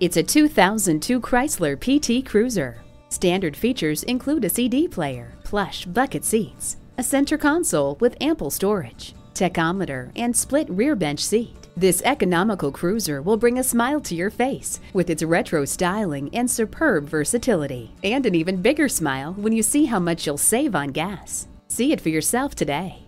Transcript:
It's a 2002 Chrysler PT Cruiser. Standard features include a CD player, plush bucket seats, a center console with ample storage, tachometer, and split rear bench seat. This economical cruiser will bring a smile to your face with its retro styling and superb versatility, and an even bigger smile when you see how much you'll save on gas. See it for yourself today.